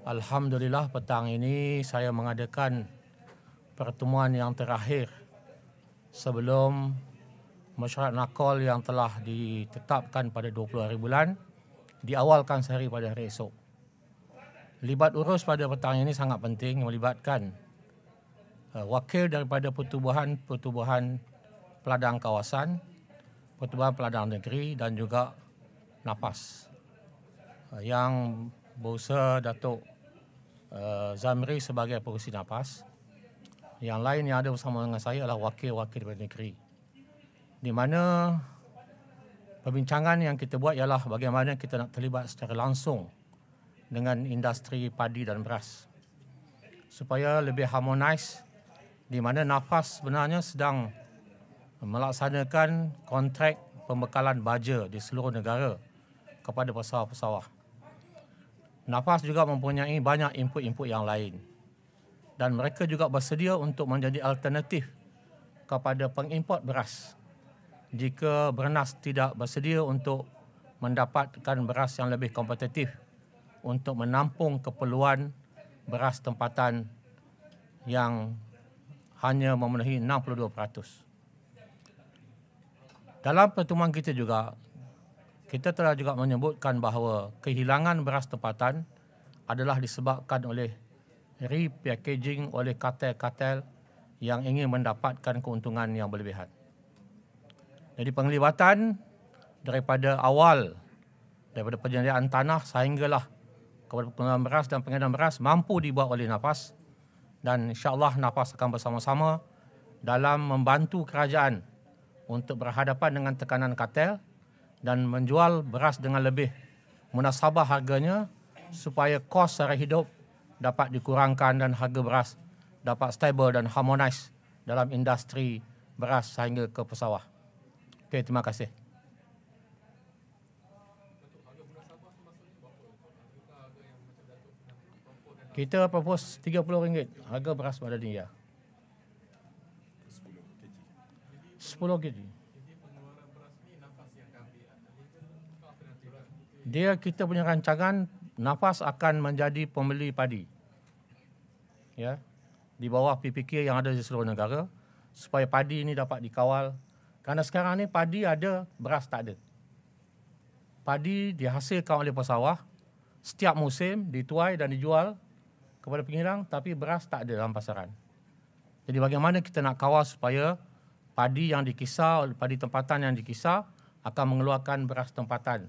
Alhamdulillah petang ini saya mengadakan pertemuan yang terakhir sebelum mesyuarat nakol yang telah ditetapkan pada 20 hari bulan diawalkan sehari pada hari esok. Libat urus pada petang ini sangat penting melibatkan uh, wakil daripada pertubuhan-pertubuhan peladang kawasan, pertubuhan peladang negeri dan juga NAPAS uh, yang berusaha Datuk uh, Zamri sebagai pengurusi NAPAS. Yang lain yang ada bersama dengan saya adalah wakil-wakil daripada negeri. Di mana perbincangan yang kita buat ialah bagaimana kita nak terlibat secara langsung dengan industri padi dan beras supaya lebih harmonis di mana nafas sebenarnya sedang melaksanakan kontrak pembekalan baja di seluruh negara kepada pesawah-pesawah. Nafas juga mempunyai banyak input-input yang lain dan mereka juga bersedia untuk menjadi alternatif kepada pengimport beras jika Bernas tidak bersedia untuk mendapatkan beras yang lebih kompetitif untuk menampung keperluan beras tempatan yang hanya memenuhi 62%. Dalam pertemuan kita juga, kita telah juga menyebutkan bahawa kehilangan beras tempatan adalah disebabkan oleh repackaging oleh kartel-kartel yang ingin mendapatkan keuntungan yang berlebihan. Jadi penglibatan daripada awal, daripada penyediaan tanah sehinggalah kepada pengenalan beras dan pengenalan beras mampu dibuat oleh NAPAS dan insyaAllah NAPAS akan bersama-sama dalam membantu kerajaan untuk berhadapan dengan tekanan kartel dan menjual beras dengan lebih munasabah harganya supaya kos secara hidup dapat dikurangkan dan harga beras dapat stabil dan harmonis dalam industri beras sehingga ke pesawah. Okey, terima kasih. Kita propose RM30 harga beras pada dunia. 10 kg. Dia kita punya rancangan nafas akan menjadi pembeli padi. Ya. Di bawah PPK yang ada di seluruh negara supaya padi ini dapat dikawal. Karena sekarang ni padi ada, beras tak ada. Padi dihasilkan oleh pesawah setiap musim dituai dan dijual kepada pengirang tapi beras tak ada dalam pasaran. Jadi bagaimana kita nak kawal supaya padi yang dikisar, padi tempatan yang dikisar akan mengeluarkan beras tempatan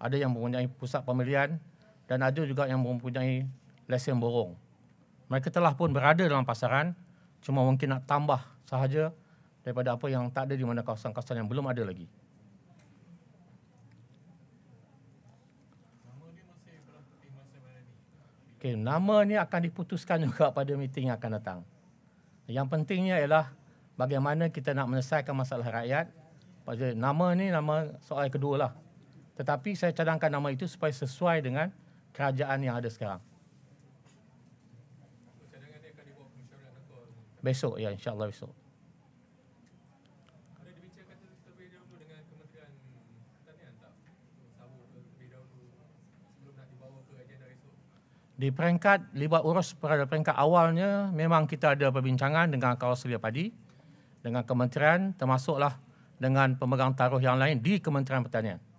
ada yang mempunyai pusat pembelian dan ada juga yang mempunyai lesen borong. Mereka telah pun berada dalam pasaran cuma mungkin nak tambah sahaja daripada apa yang tak ada di mana kawasan-kawasan yang belum ada lagi. Okay, nama ni akan diputuskan juga pada meeting yang akan datang. Yang pentingnya ialah bagaimana kita nak menyelesaikan masalah rakyat. Pada nama ni nama soal kedua lah. Tetapi saya cadangkan nama itu supaya sesuai dengan kerajaan yang ada sekarang. Besok ya insyaAllah besok. di peringkat libat urus pada peringkat awalnya memang kita ada perbincangan dengan kawasan selia padi dengan kementerian termasuklah dengan pemegang taruh yang lain di Kementerian Pertanian.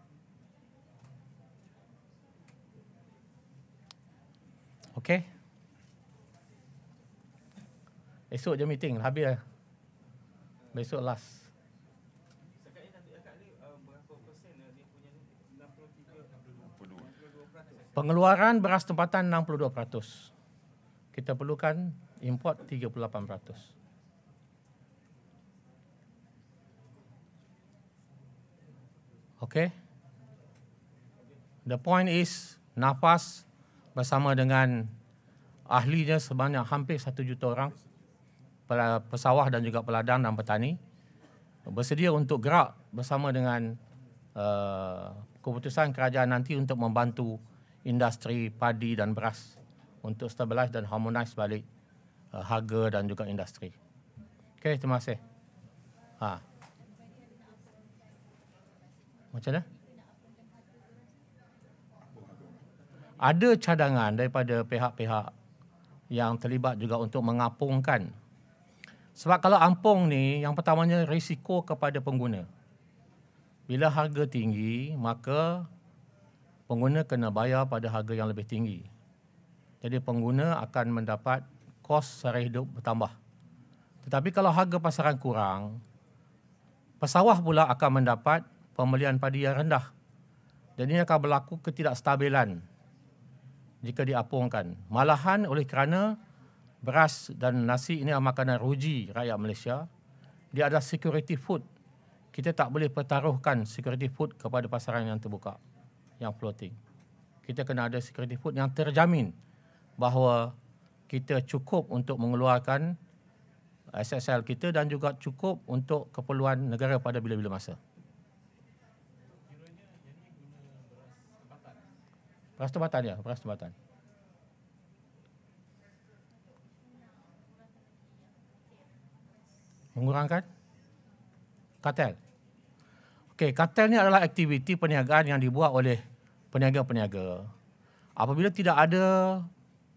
Okey. Esok je meeting habis. Besok last. Pengeluaran beras tempatan 62%. Kita perlukan import 38%. Okay. The point is, nafas bersama dengan ahlinya sebanyak hampir satu juta orang, pesawah dan juga peladang dan petani, bersedia untuk gerak bersama dengan uh, keputusan kerajaan nanti untuk membantu industri padi dan beras untuk stabilize dan harmonize balik uh, harga dan juga industri. Okey, terima kasih. Ha. Macam mana? Ada cadangan daripada pihak-pihak yang terlibat juga untuk mengapungkan. Sebab kalau ampung ni, yang pertamanya risiko kepada pengguna. Bila harga tinggi, maka pengguna kena bayar pada harga yang lebih tinggi. Jadi pengguna akan mendapat kos sara hidup bertambah. Tetapi kalau harga pasaran kurang, pesawah pula akan mendapat pembelian padi yang rendah. Jadi ini akan berlaku ketidakstabilan jika diapungkan. Malahan oleh kerana beras dan nasi ini adalah makanan ruji rakyat Malaysia, dia adalah security food kita tak boleh pertaruhkan security food kepada pasaran yang terbuka, yang floating. Kita kena ada security food yang terjamin bahawa kita cukup untuk mengeluarkan SSL kita dan juga cukup untuk keperluan negara pada bila-bila masa. Beras tempatan ya, beras tempatan. Mengurangkan? kartel. Okey, kartel ni adalah aktiviti perniagaan yang dibuat oleh peniaga-peniaga. Apabila tidak ada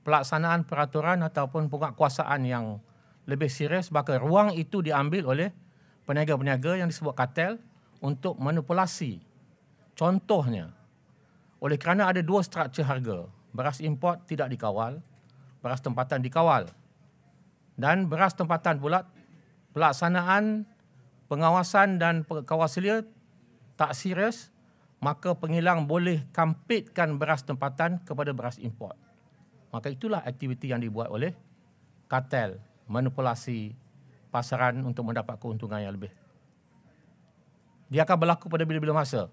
pelaksanaan peraturan ataupun penguatkuasaan yang lebih serius, maka ruang itu diambil oleh peniaga-peniaga yang disebut kartel untuk manipulasi. Contohnya, oleh kerana ada dua struktur harga, beras import tidak dikawal, beras tempatan dikawal. Dan beras tempatan pula pelaksanaan pengawasan dan kawasalia tak serius, maka pengilang boleh kampitkan beras tempatan kepada beras import. Maka itulah aktiviti yang dibuat oleh kartel manipulasi pasaran untuk mendapat keuntungan yang lebih. Dia akan berlaku pada bila-bila masa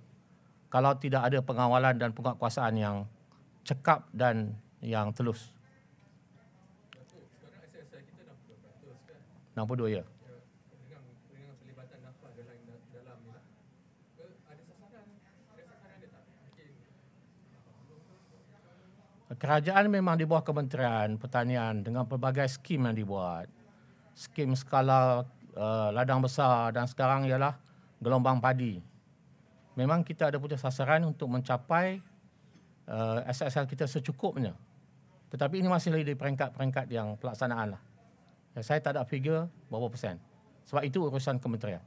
kalau tidak ada pengawalan dan penguatkuasaan yang cekap dan yang telus. 62 ya. kerajaan memang di bawah Kementerian Pertanian dengan pelbagai skim yang dibuat. Skim skala uh, ladang besar dan sekarang ialah gelombang padi. Memang kita ada punya sasaran untuk mencapai uh, SSL kita secukupnya. Tetapi ini masih lagi di peringkat-peringkat yang pelaksanaan lah. Ya, saya tak ada figure berapa persen. Sebab itu urusan kementerian.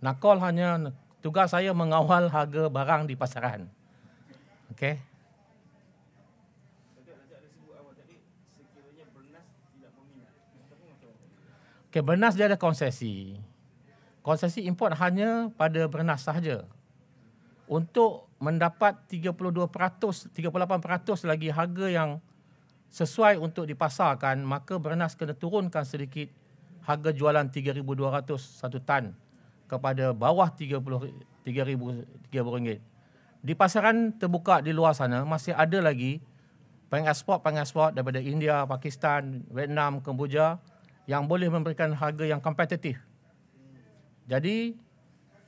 Nakol hanya tugas saya mengawal harga barang di pasaran. Okey. Okey, bernas dia ada konsesi. Konsesi import hanya pada bernas sahaja. Untuk mendapat 32%, 38% lagi harga yang sesuai untuk dipasarkan, maka bernas kena turunkan sedikit harga jualan 3200 satu tan kepada bawah 30 3000 ringgit di pasaran terbuka di luar sana masih ada lagi pengeksport-pengeksport daripada India, Pakistan, Vietnam, Kemboja yang boleh memberikan harga yang kompetitif. Jadi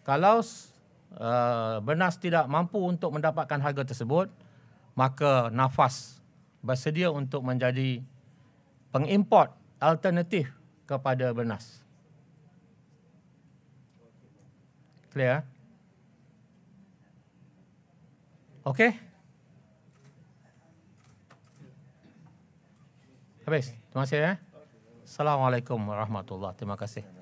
kalau uh, Bernas tidak mampu untuk mendapatkan harga tersebut, maka Nafas bersedia untuk menjadi pengimport alternatif kepada Bernas. Clear? Okey? Habis. Terima kasih. Eh? Assalamualaikum warahmatullahi Terima kasih.